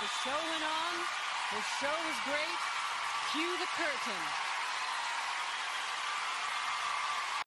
The show went on. The show was great. Cue the curtain.